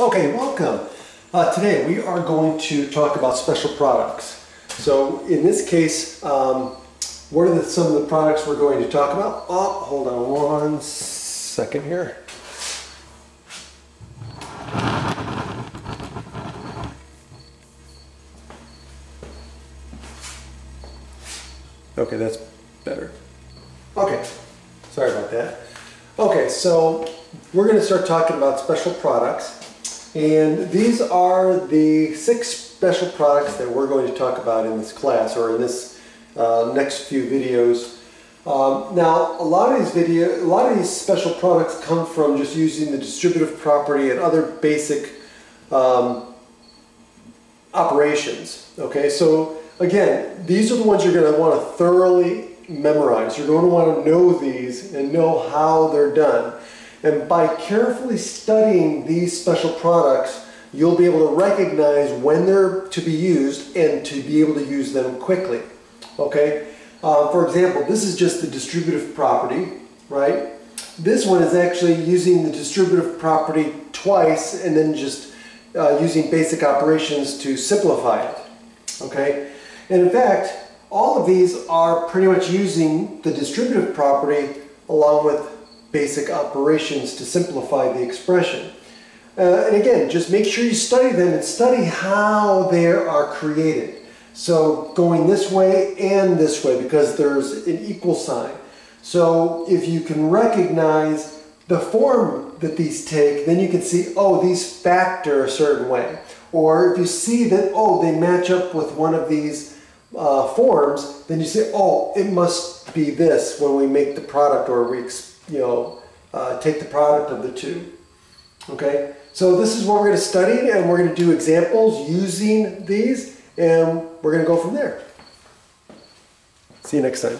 Okay, welcome. Uh, today we are going to talk about special products. So in this case, um, what are the, some of the products we're going to talk about? Oh, hold on one second here. Okay, that's better. Okay, sorry about that. Okay, so we're going to start talking about special products. And these are the six special products that we're going to talk about in this class or in this uh, next few videos. Um, now, a lot of these video, a lot of these special products come from just using the distributive property and other basic um, operations. Okay, so again, these are the ones you're going to want to thoroughly memorize. You're going to want to know these and know how they're done. And by carefully studying these special products, you'll be able to recognize when they're to be used and to be able to use them quickly. Okay? Uh, for example, this is just the distributive property, right? This one is actually using the distributive property twice and then just uh, using basic operations to simplify it. Okay? And in fact, all of these are pretty much using the distributive property along with basic operations to simplify the expression. Uh, and again, just make sure you study them and study how they are created. So going this way and this way because there's an equal sign. So if you can recognize the form that these take, then you can see, oh, these factor a certain way. Or if you see that, oh, they match up with one of these uh, forms, then you say, oh, it must be this when we make the product or we, you know, uh, take the product of the two. Okay, so this is what we're going to study and we're going to do examples using these and we're going to go from there. See you next time.